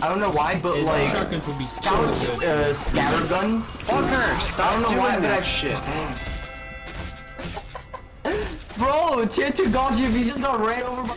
I don't know why, but like so Scout's uh, scatter uh, scattergun. Fucker, stop I don't know doing why, that shit. Bro, tier two god, you. Just got ran over by